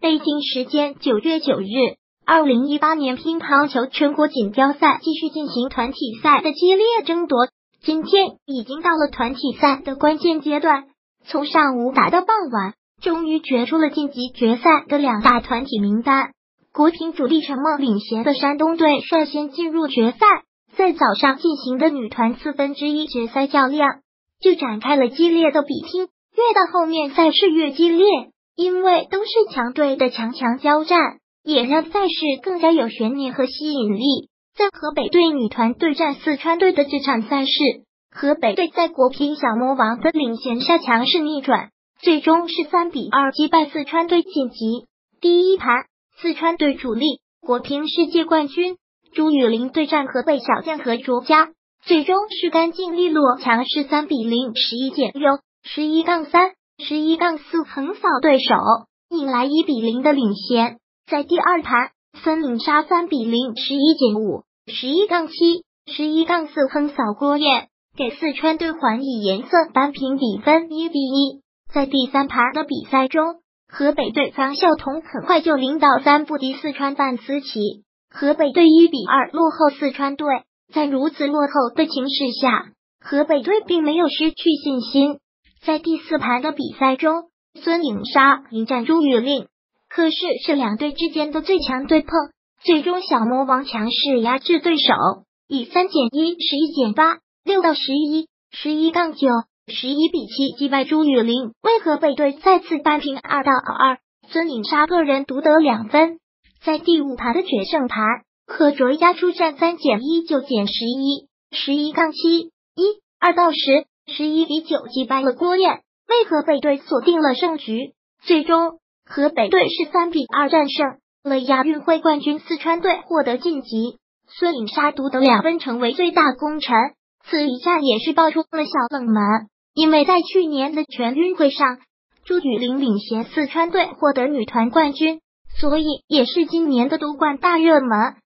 北京时间九月九日，二零一八年乒乓球全国锦标赛继续进行团体赛的激烈争夺。今天已经到了团体赛的关键阶段，从上午打到傍晚，终于决出了晋级决赛的两大团体名单。国乒主力陈梦领衔的山东队率先进入决赛，在早上进行的女团四分之一决赛较量。就展开了激烈的比拼，越到后面赛事越激烈，因为都是强队的强强交战，也让赛事更加有悬念和吸引力。在河北队女团对战四川队的这场赛事，河北队在国乒小魔王的领衔下强势逆转，最终是三比二击败四川队晋级。第一盘，四川队主力国乒世界冠军朱雨玲对战河北小将何卓佳。最终是干净利落，强势三比零，十一减六，十一杠三，十一杠四横扫对手，引来一比零的领先。在第二盘，孙颖莎三比零，十一减五，十一杠七，十一杠四横扫郭燕，给四川队还以颜色，扳平比分一比一。在第三盘的比赛中，河北队张孝彤很快就领导三不敌四川范思琪，河北队一比二落后四川队。在如此落后的情势下，河北队并没有失去信心。在第四盘的比赛中，孙颖莎迎战朱雨玲，可是是两队之间的最强对碰，最终小魔王强势压制对手，以三减一、十一减八、六到十一、十一杠九、十一比七击败朱雨玲，为何被队再次扳平二到二。孙颖莎个人独得两分。在第五盘的决胜盘。何卓佳出战三减一九减十一十一杠七一二到十十一比九击败了郭燕，为河北队锁定了胜局。最终，河北队是三比二战胜了亚运会冠军四川队，获得晋级。孙颖莎独得两分，成为最大功臣。此一战也是爆出了小冷门，因为在去年的全运会上，朱雨玲领衔四川队获得女团冠军，所以也是今年的夺冠大热门。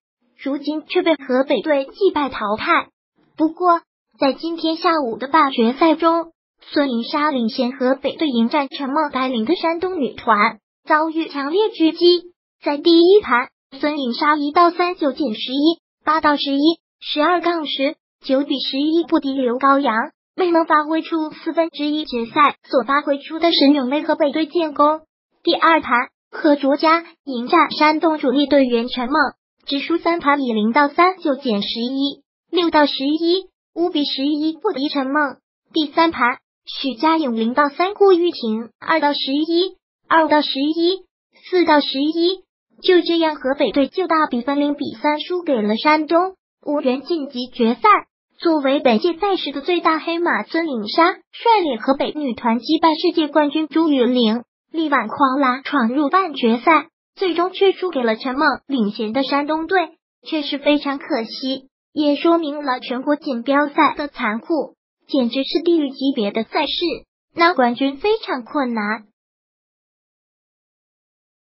如今却被河北队击败淘汰。不过，在今天下午的半决赛中，孙颖莎领衔河北队迎战陈梦带领的山东女团，遭遇强烈狙击。在第一盘，孙颖莎一到三九减十一，八到十一，十二杠十九比十一不敌刘高阳，未能发挥出四分之一决赛所发挥出的神勇，为河北队建功。第二盘，何卓佳迎战山东主力队员陈梦。只输三盘，以零到三就减十一，六到十一，五比十一不敌陈梦。第三盘，许家勇零到三顾玉婷，二到十一，二到十一，四到十一，就这样河北队就大比分零比三输给了山东，无缘晋级决赛。作为本届赛事的最大黑马，孙颖莎率领河北女团击败世界冠军朱雨玲，力挽狂澜，闯入半决赛。最终却输给了陈梦领衔的山东队，确实非常可惜，也说明了全国锦标赛的残酷，简直是地狱级别的赛事，拿冠军非常困难。